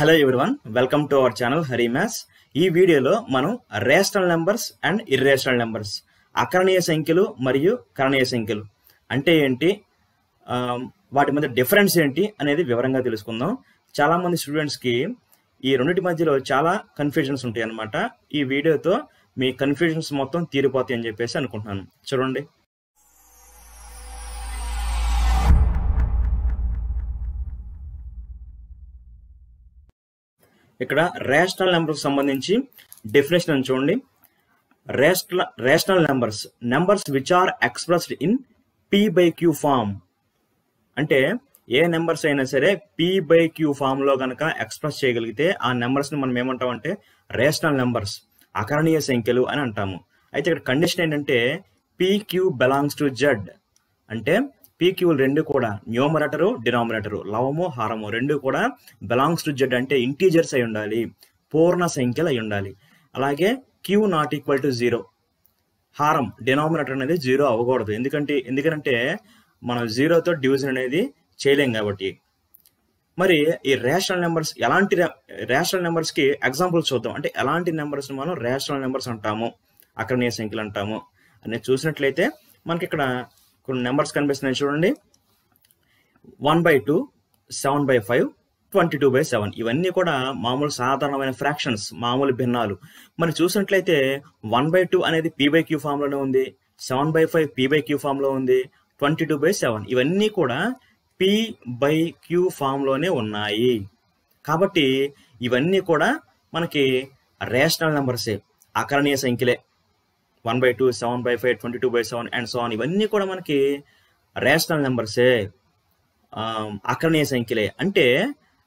Hello everyone welcome to our channel Hari maths ఈ వీడియోలో మనం rational numbers and irrational numbers అకరణీయ సంఖ్యలు మరియు కరణీయ సంఖ్యలు. అంటే ఏంటి? వాటి మధ్య డిఫరెన్స్ ఏంటి అనేది వివరంగా తెలుసుకుందాం. చాలామంది స్టూడెంట్స్కి ఈ రెండింటి మధ్యలో చాలా కన్ఫ్యూజన్స్ ఉంటాయి అన్నమాట ఈ వీడియోతో మీ కన్ఫ్యూజన్స్ మొత్తం తీరిపోతాయి అని చెప్పేసి అనుకుంటున్నాను. చూడండి. ఇక్కడ రేషనల్ నెంబర్కి సంబంధించి డెఫినేషన్ అని చూడండి. Rational rational numbers numbers which are expressed in p by q form అంటే ఏ నెంబర్స్ అయినా సరే పీ బై క్యూ ఫామ్లో కనుక ఎక్స్ప్రెస్ చేయగలిగితే ఆ నెంబర్స్ని మనం ఏమంటాం అంటే రేషనల్ నెంబర్స్ అకరణీయ సంఖ్యలు అని అంటాము. అయితే ఇక్కడ కండిషన్ ఏంటంటే పీక్యూ బిలాంగ్స్ టు జెడ్ అంటే పీక్యూలు రెండు కూడా న్యూమరేటరు డినామినేటరు లవము హారము రెండు కూడా బిలాంగ్స్ టు జెడ్ అంటే ఇంటీజర్స్ అయి ఉండాలి పూర్ణ సంఖ్యలు అయి ఉండాలి. అలాగే q not equal to zero హారం డినామినేటర్ అనేది జీరో అవ్వకూడదు. ఎందుకంటే ఎందుకంటే మనం జీరోతో డివిజన్ అనేది చేయలేం కాబట్టి. మరి ఈ రేషనల్ నెంబర్స్ ఎలాంటి రేషనల్ నెంబర్స్కి ఎగ్జాంపుల్ చూద్దాం. అంటే ఎలాంటి నెంబర్స్ని మనం రేషనల్ నెంబర్స్ అంటాము అక్రమీయ సంఖ్యలు అంటాము అనేది చూసినట్లయితే మనకి ఇక్కడ కొన్ని నెంబర్స్ కనిపిస్తున్నాయి చూడండి. One by two seven by five twenty two by seven ఇవన్నీ కూడా మామూలు సాధారణమైన ఫ్రాక్షన్స్ మామూలు భిన్నాలు. మరి చూసినట్లయితే వన్ బై టూ అనేది పీ బై క్యూ ఫామ్లోనే ఉంది. Seven by five p by queue ఫామ్లో ఉంది. ట్వంటీ టూ బై సెవెన్ ఇవన్నీ కూడా పీ బై క్యూ ఫామ్లోనే ఉన్నాయి. కాబట్టి ఇవన్నీ కూడా మనకి రేషనల్ నెంబర్సే అకరణీయ సంఖ్యలే. One by two seven by five twenty two by seven and so on ఇవన్నీ కూడా మనకి రేషనల్ నెంబర్సే అకరణీయ సంఖ్యలే. అంటే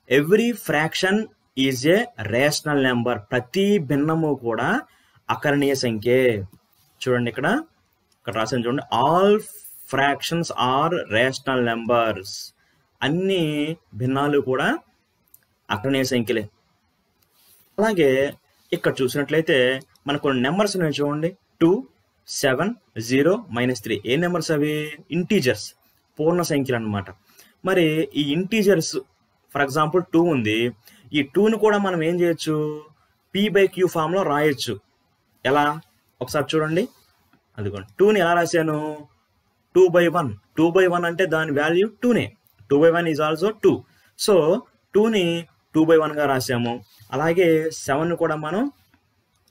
every fraction is a rational number ప్రతి భిన్నము కూడా అకరణీయ సంఖ్యే. చూడండి ఇక్కడ. ఇక్కడ రాసిన చూడండి. All fractions are rational numbers అన్ని భిన్నాలు కూడా అకరణీయ సంఖ్యలే. అలాగే ఇక్కడ చూసినట్లయితే మనకు కొన్ని నెంబర్స్ ఉన్నాయి చూడండి. Two seven zero minus three ఏ నెంబర్స్ అవి? ఇంటీజర్స్. పూర్ణ సంఖ్యలు అన్నమాట. మరి ఈ ఇంటీజర్స్ ఫర్ ఎగ్జాంపుల్ టూ ఉంది. ఈ టూని కూడా మనం ఏం చేయొచ్చు? పీ బై క్యూ ఫామ్లో రాయొచ్చు. ఎలా? ఒకసారి చూడండి. అదిగోండి. టూని ఎలా రాశాను? Two by one two by one అంటే దాని value టూనే two by one is also two so టూని టూ బై వన్గా రాసాము అలాగే సెవెన్ కూడా మనం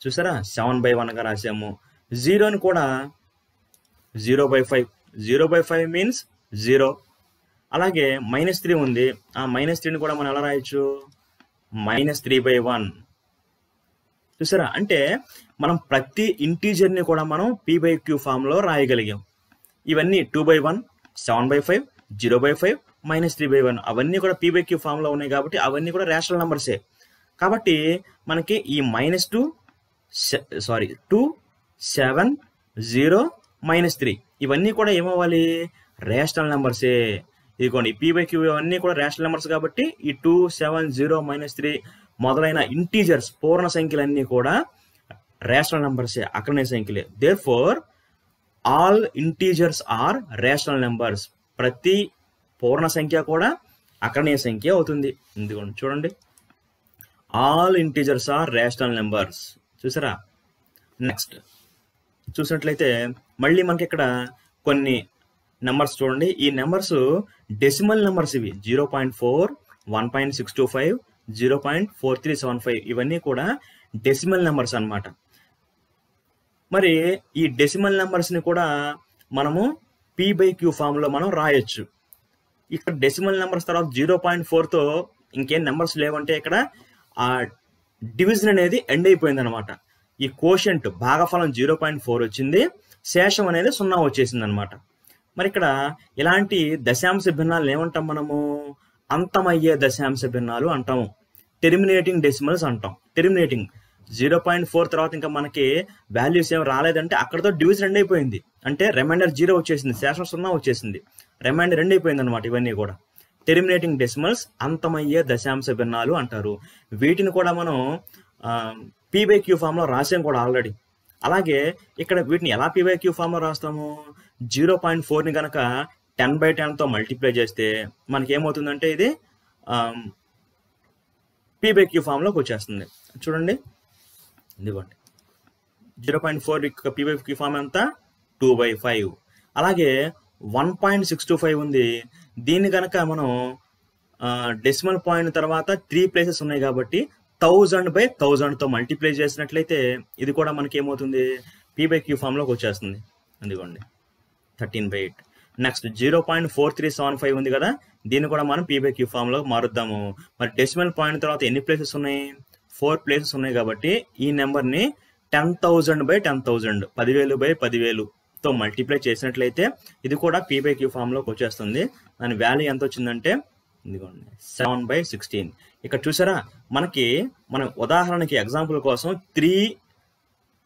చూసారా? సెవెన్ బై వన్గా రాసాము జీరోని కూడా zero by five. Zero by five means zero. అలాగే మైనస్ త్రీ ఉంది. ఆ మైనస్ త్రీని కూడా మనం ఎలా రాయొచ్చు? మైనస్ త్రీ బై వన్ చూసారా? అంటే మనం ప్రతి ఇంటీజర్ని కూడా మనం పీ బై క్యూ ఫామ్లో రాయగలిగాం. ఇవన్నీ two by one seven by five zero by five minus three by one అవన్నీ కూడా పీ బై క్యూ ఫామ్లో ఉన్నాయి కాబట్టి అవన్నీ కూడా రేషనల్ నెంబర్సే కాబట్టి మనకి ఈ minus two sorry two seven zero minus three. ఇవన్నీ కూడా ఏమవ్వాలి? రేషనల్ నెంబర్సే ఇదిగోండి పీ బై క్యూ ఇవన్నీ కూడా రేషనల్ నెంబర్స్ కాబట్టి ఈ two seven zero minus three మొదలైన ఇంటీజర్స్ పూర్ణ సంఖ్యలన్నీ కూడా రేషనల్ నెంబర్సే అక్కడనే సంఖ్యలే. Therefore all integers are rational numbers ప్రతి పూర్ణ సంఖ్య కూడా అక్కడనే సంఖ్య అవుతుంది. ఇదిగోండి చూడండి. All integers are rational numbers చూసారా? నెక్స్ట్ చూసినట్లయితే మళ్ళీ మనకి ఇక్కడ కొన్ని నెంబర్స్ చూడండి. ఈ నెంబర్స్ డెసిమల్ నెంబర్స్ ఇవి. Zero point four one point six two five zero point four three seven five ఇవన్నీ కూడా డెసిమల్ నెంబర్స్ అన్నమాట. మరి ఈ డెసిమల్ నెంబర్స్ని కూడా మనము పీ బై క్యూ ఫామ్లో మనం రాయొచ్చు. ఇక్కడ డెసిమల్ నెంబర్స్ తర్వాత జీరో పాయింట్ ఫోర్తో ఇంకేం నెంబర్స్ లేవంటే ఇక్కడ ఆ డివిజన్ అనేది ఎండ్ అయిపోయింది అనమాట ఈ కోషంట్ భాగఫలం జీరో పాయింట్ ఫోర్ వచ్చింది. శేషం అనేది సున్నా వచ్చేసింది అనమాట మరి ఇక్కడ ఇలాంటి దశాంశ భిన్నాలు ఏమంటాం మనము? అంతమయ్యే దశాంశ భిన్నాలు అంటాము. టెర్మినేటింగ్ డెసిమల్స్ అంటాం. టెర్మినేటింగ్ జీరో పాయింట్ ఫోర్ తర్వాత ఇంకా మనకి వాల్యూస్ ఏం రాలేదంటే అక్కడతో డివిజన్ రెండు అయిపోయింది. అంటే రిమైండర్ జీరో వచ్చేసింది. శేషం సున్నా వచ్చేసింది. రిమైండర్ రెండు అయిపోయింది అనమాట ఇవన్నీ కూడా. టెర్మినేటింగ్ డెసిమల్స్ అంతమయ్యే దశాంశ భిన్నాలు అంటారు. వీటిని కూడా మనం పీబై క్యూ ఫామ్లో రాసాం కూడా ఆల్రెడీ అలాగే ఇక్కడ వీటిని ఎలా పీబై క్యూ ఫామ్లో రాస్తాము? జీరో పాయింట్ ఫోర్ని కనుక టెన్ బై టెన్తో మల్టిప్లై చేస్తే మనకి ఏమవుతుందంటే ఇది పీబై క్యూ ఫామ్లోకి వచ్చేస్తుంది. చూడండి. ఇదిగోండి. Zero point four p by q form ఎంత? Two by five. అలాగే one point six two five ఉంది. దీన్ని కనుక మనం డెసిమల్ పాయింట్ తర్వాత త్రీ ప్లేసెస్ ఉన్నాయి కాబట్టి థౌజండ్ బై థౌజండ్తో మల్టిప్లై చేసినట్లయితే ఇది కూడా మనకి ఏమవుతుంది పీ బై క్యూ ఫామ్లోకి వచ్చేస్తుంది. అందుకోండి thirteen by eight next zero point four three seven five ఉంది కదా? దీన్ని కూడా మనం పీ బై క్యూ ఫామ్లో మారుద్దాము. మరి డెసిమల్ పాయింట్ తర్వాత ఎన్ని ప్లేసెస్ ఉన్నాయి? ఫోర్ ప్లేసెస్ ఉన్నాయి కాబట్టి ఈ నెంబర్ని ten thousand by ten thousand పదివేలు బై పదివేలు తో మల్టిప్లై చేసినట్లయితే ఇది కూడా పీ బై క్యూ ఫామ్లోకి వచ్చేస్తుంది. దాని వాల్యూ ఎంత వచ్చిందంటే ఇదిగోండి. సెవెన్ బై సిక్స్టీన్ ఇక్కడ చూసారా? మనకి మనం ఉదాహరణకి ఎగ్జాంపుల్ కోసం త్రీ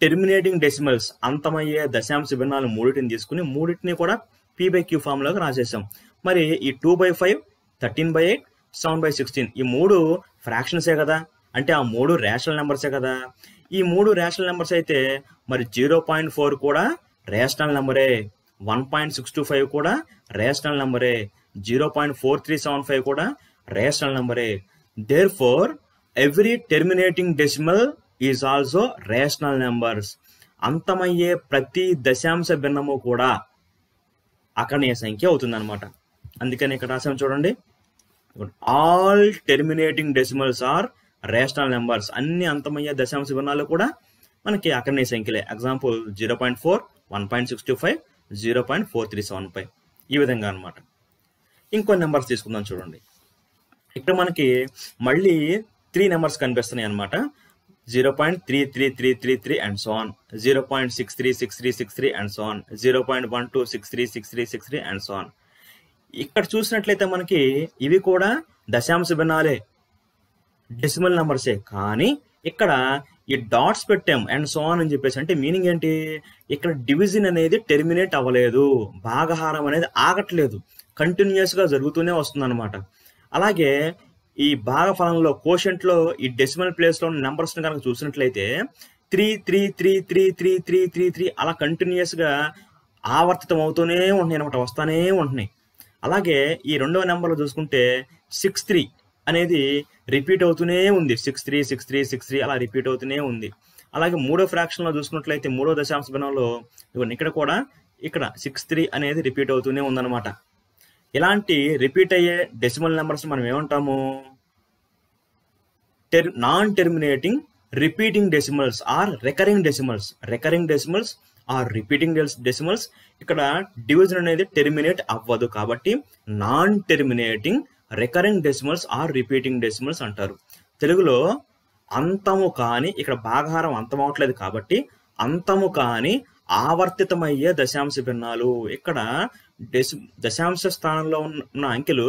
టెర్మినేటింగ్ డెసిమల్స్ అంతమయ్యే దశాంశ భిన్నాలు మూడింటిని తీసుకుని మూడింటిని కూడా పీ బై క్యూ ఫామ్లోకి రాసేసాం. మరి ఈ two by five thirteen by eight seven by sixteen ఈ మూడు ఫ్రాక్షన్సే కదా? అంటే ఆ మూడు రేషనల్ నెంబర్సే కదా? ఈ మూడు రేషనల్ నెంబర్స్ అయితే మరి జీరో పాయింట్ ఫోర్ కూడా రేషనల్ నెంబరే one point six two five కూడా రేషనల్ నెంబరే zero point four three seven five కూడా రేషనల్ నెంబరే. Therefore every terminating decimal is also rational numbers అంతమయ్యే ప్రతి దశాంశ భిన్నము కూడా అకర్ణీయ సంఖ్య అవుతుందన్నమాట. అందుకని ఇక్కడ రాసాం చూడండి. All terminating decimals are rational numbers అన్ని అంతమయ్యే దశాంశ భిన్నాలు కూడా మనకి అకర్ణీయ సంఖ్యలే. Example zero point four one point six two five zero point four three seven five. ఈ విధంగా అనమాట ఇంకొన్ని నెంబర్స్ తీసుకుందాం చూడండి. ఇక్కడ మనకి మళ్ళీ త్రీ నెంబర్స్ కనిపిస్తున్నాయి అనమాట zero point three three three three three and so on zero point six three six three six three and so on zero point one two six three six three six three and so on ఇక్కడ చూసినట్లయితే మనకి ఇవి కూడా దశాంశ భిన్నాలే. Decimal నెంబర్సే కానీ ఇక్కడ ఈ dots పెట్టాం అండ్ సోన్ అని చెప్పేసి అంటే మీనింగ్ ఏంటి? ఇక్కడ డివిజన్ అనేది టెర్మినేట్ అవ్వలేదు. భాగహారం అనేది ఆగట్లేదు. కంటిన్యూస్గా జరుగుతూనే వస్తుంది అనమాట అలాగే ఈ భాగఫలంలో కోషంట్లో ఈ డెసిమల్ ప్లేస్లో ఉన్న నెంబర్స్ కనుక చూసినట్లయితే three three three three three three three three అలా కంటిన్యూస్గా ఆవర్తితం అవుతూనే ఉంటున్నాయి అనమాట వస్తానే ఉంటున్నాయి. అలాగే ఈ రెండవ నెంబర్లో చూసుకుంటే సిక్స్ త్రీ అనేది రిపీట్ అవుతూనే ఉంది. Six three six three six three అలా రిపీట్ అవుతూనే ఉంది. అలాగే మూడో ఫ్రాక్షన్లో చూసుకున్నట్లయితే మూడో దశాంశ భిన్నంలో ఇక్కడ కూడా ఇక్కడ సిక్స్ త్రీ అనేది రిపీట్ అవుతూనే ఉందన్నమాట. ఇలాంటి రిపీట్ అయ్యే డెసిమల్ నెంబర్స్ మనం ఏమంటాము? టెర్ non terminating repeating decimals or recurring decimals recurring decimals or repeating decimals ఇక్కడ డివిజన్ అనేది టెర్మినేట్ అవ్వదు కాబట్టి non terminating recurring decimals or repeating decimals అంటారు. తెలుగులో అంతము కాని ఇక్కడ భాగహారం అంతం అవట్లేదు కాబట్టి అంతము కాని ఆవర్తితమయ్యే దశాంశ భిన్నాలు. ఇక్కడ దశాంశ స్థానంలో ఉన్న అంకెలు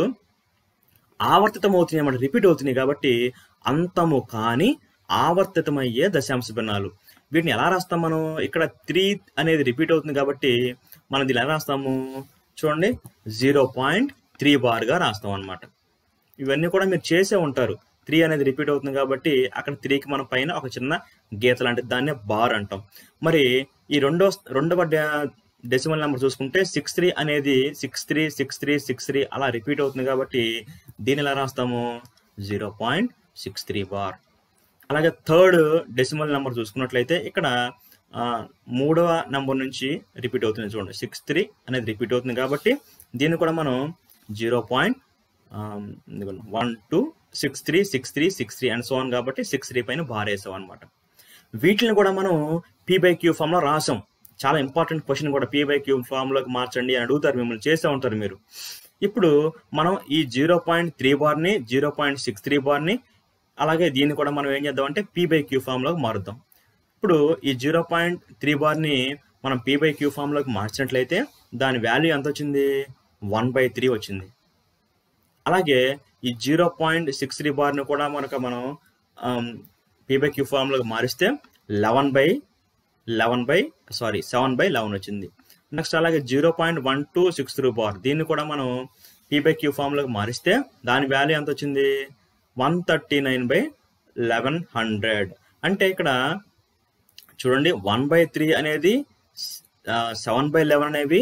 ఆవర్తితం అవుతున్నాయి అన్నమాట. రిపీట్ అవుతున్నాయి కాబట్టి అంతము కాని ఆవర్తితమయ్యే దశాంశ భిన్నాలు. వీటిని ఎలా రాస్తాం మనం? ఇక్కడ త్రీ అనేది రిపీట్ అవుతుంది కాబట్టి మనం దీన్ని ఎలా రాస్తాము? చూడండి. జీరో పాయింట్ త్రీ బార్గా రాస్తాం అనమాట ఇవన్నీ కూడా మీరు చేసే ఉంటారు. త్రీ అనేది రిపీట్ అవుతుంది కాబట్టి అక్కడ త్రీకి మనం పైన ఒక చిన్న గీత లాంటిది దాన్నే బార్ అంటాం. మరి ఈ రెండో రెండవ డెసిమల్ నెంబర్ చూసుకుంటే సిక్స్ త్రీ అనేది six three six three six three అలా రిపీట్ అవుతుంది కాబట్టి దీన్ని ఎలా రాస్తాము? Zero point six three bar అలాగే థర్డ్ డెసిమల్ నెంబర్ చూసుకున్నట్లయితే ఇక్కడ మూడవ నెంబర్ నుంచి రిపీట్ అవుతుంది చూడండి. సిక్స్ త్రీ అనేది రిపీట్ అవుతుంది కాబట్టి దీన్ని కూడా మనం zero point one two six three six three six three and so on కాబట్టి సిక్స్ త్రీ పైన బార్ వేసాం అనమాట వీటిని కూడా మనం పీ బై క్యూ ఫామ్లో రాసాం. చాలా ఇంపార్టెంట్ క్వశ్చన్ కూడా పీ బై క్యూ ఫామ్లోకి మార్చండి అని అడుగుతారు మిమ్మల్ని చేస్తూ ఉంటారు మీరు. ఇప్పుడు మనం ఈ జీరో పాయింట్ త్రీ బార్ని జీరో పాయింట్ సిక్స్ త్రీ బార్ని అలాగే దీన్ని కూడా మనం ఏం చేద్దాం అంటే పీ బై క్యూ ఫామ్లోకి మారుద్దాం. ఇప్పుడు ఈ జీరో పాయింట్ త్రీ బార్ని మనం పీ బై క్యూ ఫామ్లోకి మార్చినట్లయితే దాని వాల్యూ ఎంత వచ్చింది? వన్ బై త్రీ వచ్చింది. అలాగే ఈ జీరో పాయింట్ సిక్స్ త్రీ బార్ని కూడా మనకు మనం పీ బై క్యూ ఫామ్లోకి మారిస్తే eleven by eleven by sorry seven by eleven వచ్చింది. నెక్స్ట్ అలాగే zero point one two six three bar దీన్ని కూడా మనం పీ బై క్యూ ఫామ్లోకి మారిస్తే దాని వాల్యూ ఎంత వచ్చింది? One thirty nine by eleven hundred. అంటే ఇక్కడ చూడండి వన్ బై త్రీ అనేది uh, సెవెన్ బై లెవెన్ అనేవి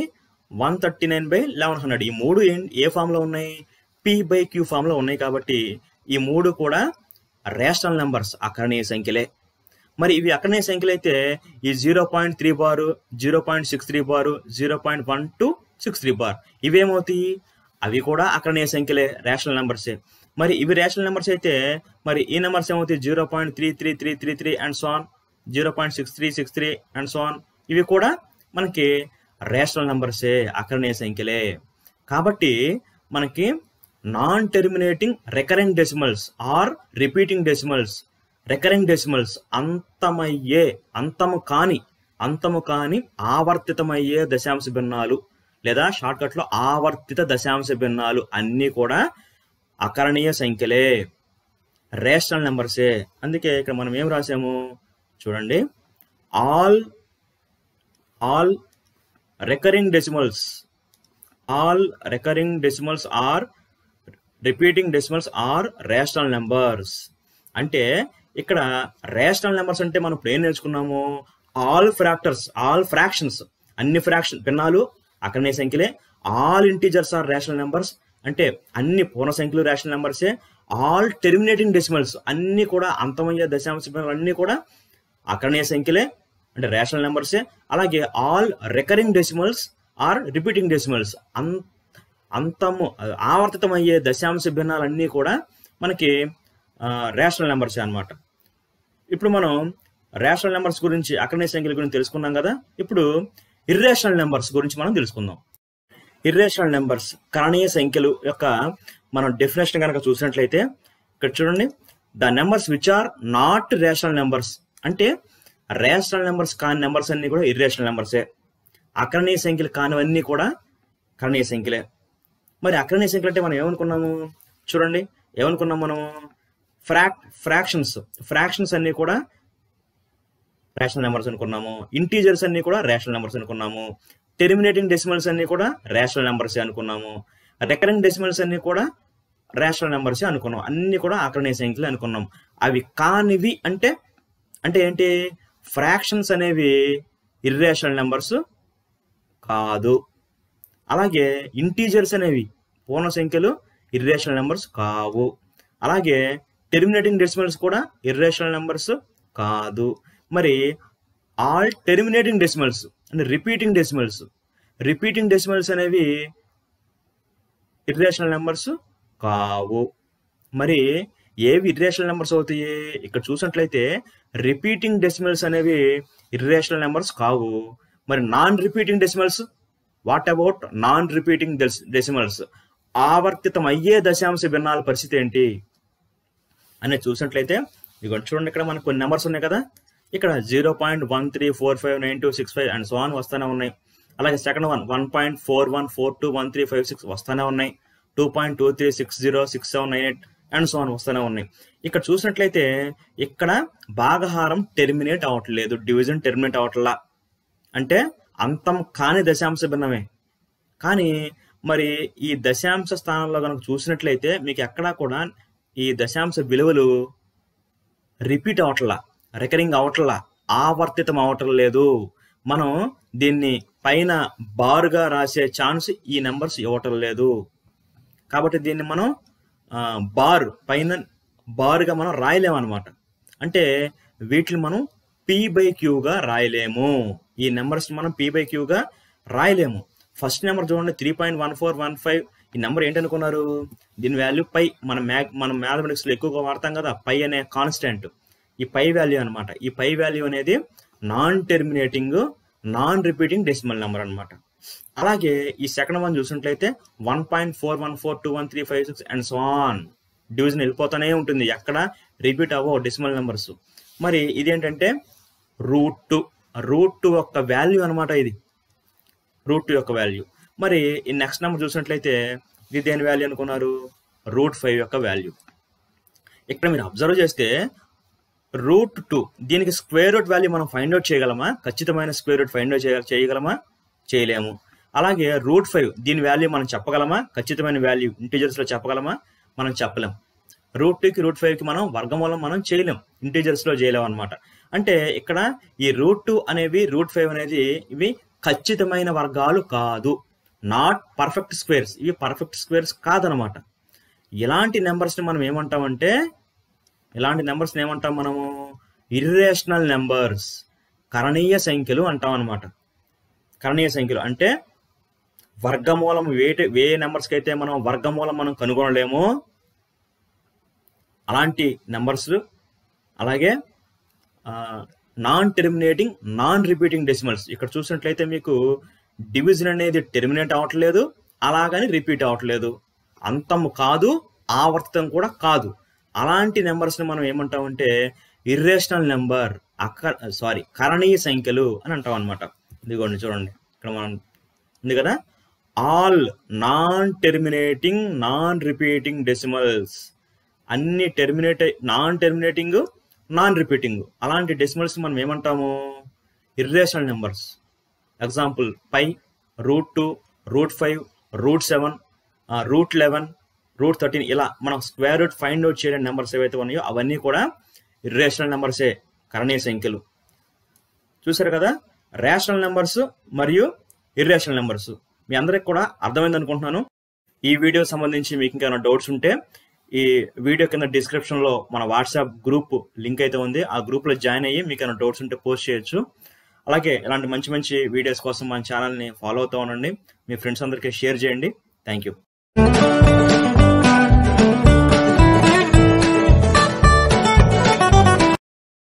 one thirty nine by eleven hundred. ఈ మూడు ఏ ఫామ్లో ఉన్నాయి? పి బై క్యూ ఫామ్లో ఉన్నాయి కాబట్టి ఈ మూడు కూడా రేషనల్ నెంబర్స్ అకరణీయ సంఖ్యలే. మరి ఇవి అకరణీయ సంఖ్యలు అయితే ఈ zero point three bar zero point six three bar zero point one two six three bar ఇవేమవుతాయి? అవి కూడా అకరణీయ సంఖ్యలే రేషనల్ నెంబర్సే మరి ఇవి రేషనల్ నెంబర్స్ అయితే మరి ఈ నెంబర్స్ ఏమవుతాయి? Zero point three three three three three and so on zero point six three six three and so on ఇవి కూడా మనకి రేషనల్ నెంబర్సే అకరణీయ సంఖ్యలే. కాబట్టి మనకి non terminating recurrent decimals or repeating decimals recurrent decimals అంతమయ్యే అంతము కాని అంతము కాని ఆవర్తితమయ్యే దశాంశ భిన్నాలు లేదా షార్ట్కట్లో ఆవర్తిత దశాంశ భిన్నాలు అన్నీ కూడా అకరణీయ సంఖ్యలే రేషనల్ నెంబర్సే అందుకే ఇక్కడ మనం ఏం రాసాము? చూడండి. All all recurring decimals all recurring decimals are repeating decimals are rational numbers అంటే ఇక్కడ రేషనల్ నెంబర్స్ అంటే మనం ఇప్పుడు ఏం నేర్చుకున్నాము? ఆల్ ఫ్రాక్టర్స్ ఆల్ ఫ్రాక్షన్స్ అన్ని ఫ్రాక్షన్ భిన్నాలు అక్కడనే సంఖ్యలే. All integers are rational numbers అంటే అన్ని పూర్ణ సంఖ్యలు రేషనల్ నెంబర్సే ఆల్ టెర్మినేటింగ్ డెసిమల్స్ అన్ని కూడా అంతమయ్యే దశాంశ అన్ని కూడా అక్కడనే సంఖ్యలే. అంటే రేషనల్ నెంబర్సే అలాగే all recurring decimals are repeating decimals అంత అంతము ఆవర్తితమయ్యే దశాంశ భిన్నాలన్నీ కూడా మనకి రేషనల్ నెంబర్సే అన్నమాట. ఇప్పుడు మనం రేషనల్ నెంబర్స్ గురించి అక్కడనే సంఖ్యల గురించి తెలుసుకున్నాం కదా? ఇప్పుడు ఇర్రేషనల్ నెంబర్స్ గురించి మనం తెలుసుకుందాం. ఇర్రేషనల్ నెంబర్స్ కరణీయ సంఖ్యలు యొక్క మనం డెఫినేషన్ కనుక చూసినట్లయితే ఇక్కడ చూడండి. The numbers which are not rational numbers అంటే రేషనల్ నెంబర్స్ కాని నెంబర్స్ అన్ని కూడా ఇర్రేషనల్ నెంబర్సే అకరణీయ సంఖ్యలు కానివన్నీ కూడా కరణీయ సంఖ్యలే. మరి అకరణీయ అంటే మనం ఏమనుకున్నాము? చూడండి ఏమనుకున్నాం మనము? ఫ్రాక్ ఫ్రాక్షన్స్ ఫ్రాక్షన్స్ అన్ని కూడా రేషనల్ నెంబర్స్ అనుకున్నాము. ఇంటీజర్స్ అన్ని కూడా రేషనల్ నెంబర్స్ అనుకున్నాము. టెర్మినేటింగ్ డెసిమల్స్ అన్ని కూడా రేషనల్ నెంబర్స్ అనుకున్నాము. రికరింగ్ డెసిమల్స్ అన్ని కూడా రేషనల్ నెంబర్స్ అనుకున్నాం అన్ని కూడా అకరణీయ సంఖ్యలు అనుకున్నాం అవి కానివి అంటే అంటే ఏంటి? ఫ్రాక్షన్స్ అనేవి ఇర్రేషనల్ నెంబర్స్ కాదు. అలాగే ఇంటీజర్స్ అనేవి పూర్ణ సంఖ్యలు ఇర్రేషనల్ నెంబర్స్ కావు. అలాగే టెర్మినేటింగ్ డెసిమల్స్ కూడా ఇర్రేషనల్ నెంబర్స్ కాదు. మరి ఆల్ టెర్మినేటింగ్ డెసిమల్స్ అంటే రిపీటింగ్ డెసిమల్స్ రిపీటింగ్ డెసిమల్స్ అనేవి ఇర్రేషనల్ నెంబర్స్ కావు. మరి ఏవి ఇర్రేషనల్ నెంబర్స్ అవుతాయి? ఇక్కడ చూసినట్లయితే రిపీటింగ్ డెసిమల్స్ అనేవి ఇర్రేషనల్ నెంబర్స్ కావు. మరి non repeating decimals what about non repeating decimals ఆవర్తితం అయ్యే దశాంశ భిన్నాల పరిస్థితి ఏంటి? అనేది చూసినట్లయితే ఇక చూడండి ఇక్కడ మనకు కొన్ని నెంబర్స్ ఉన్నాయి కదా. ఇక్కడ zero point one three four five nine two six five and so on వస్తూనే ఉన్నాయి. అలాగే second one one point four one four two one three five six వస్తూనే ఉన్నాయి. Two point two three six zero six seven nine eight and so on వస్తూనే ఉన్నాయి. ఇక్కడ చూసినట్లయితే ఇక్కడ భాగహారం టెర్మినేట్ అవ్వట్లేదు డివిజన్ టెర్మినేట్ అవ్వట్లా అంటే అంతం కాని దశాంశ భిన్నమే. కానీ మరి ఈ దశాంశ స్థానంలో కనుక చూసినట్లయితే మీకు ఎక్కడా కూడా ఈ దశాంశ విలువలు రిపీట్ అవట్లా రికరింగ్ అవట్లా ఆవర్తితం అవటం లేదు. మనం దీన్ని పైన బారుగా రాసే ఛాన్స్ ఈ నెంబర్స్ ఇవ్వటం లేదు. కాబట్టి దీన్ని మనం బార్ పైన బారుగా మనం రాయలేమన్నమాట. అంటే వీటిని మనం పీ బై క్యూగా రాయలేము. ఈ నెంబర్స్ మనం పీ బై క్యూగా రాయలేము. ఫస్ట్ నెంబర్ చూడండి three point one four one five ఈ నెంబర్ ఏంటనుకున్నారు? దీని వాల్యూ పై మన మ్యాగ్ మన మ్యాథమెటిక్స్లో ఎక్కువగా వాడతాం కదా పై అనే కాన్స్టెంట్ ఈ పై వాల్యూ అనమాట ఈ పై వాల్యూ అనేది non terminating non repeating decimal number అనమాట అలాగే ఈ సెకండ్ వన్ చూసినట్లయితే one point four one four two one three five six and so on division వెళ్ళిపోతూనే ఉంటుంది. ఎక్కడ? రిపీట్ అవ్వవు డెసిమల్ నెంబర్స్ మరి ఇదేంటంటే రూట్ టూ రూట్ టూ యొక్క వాల్యూ అనమాట ఇది. రూట్ టూ యొక్క వాల్యూ మరి ఈ నెక్స్ట్ నెంబర్ చూసినట్లయితే ఇది దేని వాల్యూ అనుకున్నారు? రూట్ ఫైవ్ యొక్క వాల్యూ ఇక్కడ మీరు అబ్జర్వ్ చేస్తే రూట్ టూ దీనికి స్క్వేర్ రూట్ వాల్యూ మనం ఫైండ్ అవుట్ చేయగలమా? ఖచ్చితమైన స్క్వేర్ రూట్ ఫైండ్ అవుట్ చేయగలమా? చేయలేము. అలాగే రూట్ ఫైవ్ దీని వాల్యూ మనం చెప్పగలమా? ఖచ్చితమైన వాల్యూ ఇంటీజర్స్లో చెప్పగలమా? మనం చెప్పలేం. రూట్ టూకి రూట్ ఫైవ్కి మనం వర్గమూలం మనం చేయలేం. ఇంటీజర్స్లో చేయలేం అనమాట అంటే ఇక్కడ ఈ రూట్ టూ అనేవి రూట్ ఫైవ్ అనేది ఇవి ఖచ్చితమైన వర్గాలు కాదు. నాట్ పర్ఫెక్ట్ స్క్వేర్స్ ఇవి పర్ఫెక్ట్ స్క్వేర్స్ కాదనమాట ఇలాంటి నెంబర్స్ని మనం ఏమంటామంటే ఇలాంటి నెంబర్స్ని ఏమంటాం మనము? ఇర్రేషనల్ నెంబర్స్ కరణీయ సంఖ్యలు అంటాం అనమాట కరణీయ సంఖ్యలు. అంటే వర్గమూలం వేటి ఏ నెంబర్స్కి అయితే మనం వర్గమూలం మనం కనుగొనలేమో. అలాంటి నెంబర్స్ అలాగే non terminating non repeating decimals. ఇక్కడ చూసినట్లయితే మీకు డివిజన్ అనేది టెర్మినేట్ అవ్వట్లేదు అలాగని రిపీట్ అవ్వట్లేదు. అంతము కాదు ఆవర్తం కూడా కాదు. అలాంటి నెంబర్స్ని మనం ఏమంటామంటే ఇర్రేషనల్ నెంబర్ అక్క సారీ కరణీయ సంఖ్యలు అని అంటాం అనమాట ఇదిగోండి చూడండి ఇక్కడ మనం ఉంది కదా? All non terminating non repeating decimals అన్ని terminate non terminating non repeating అలాంటి డెసిమల్స్ మనం ఏమంటాము? Irrational numbers example pi root two root five root seven root eleven root thirteen ఇలా మనం స్క్వేర్ రూట్ ఫైండ్ అవుట్ చేయడం నెంబర్స్ ఏవైతే ఉన్నాయో అవన్నీ కూడా ఇర్రేషనల్ నెంబర్సే కరణీయ సంఖ్యలు. చూసారు కదా? రేషనల్ నెంబర్స్ మరియు ఇర్రేషనల్ నెంబర్స్ మీ అందరికి కూడా అర్థమైంది అనుకుంటున్నాను. ఈ వీడియో సంబంధించి మీకు ఇంకేమైనా డౌట్స్ ఉంటే ఈ వీడియో కింద డిస్క్రిప్షన్లో మన వాట్సాప్ గ్రూప్ లింక్ అయితే ఉంది. ఆ గ్రూప్లో జాయిన్ అయ్యి మీకు ఏమైనా డౌట్స్ ఉంటే పోస్ట్ చేయొచ్చు. అలాగే ఇలాంటి మంచి మంచి వీడియోస్ కోసం మన ఛానల్ని ఫాలో అవుతూ ఉండండి. మీ ఫ్రెండ్స్ అందరికీ షేర్ చేయండి. Thank you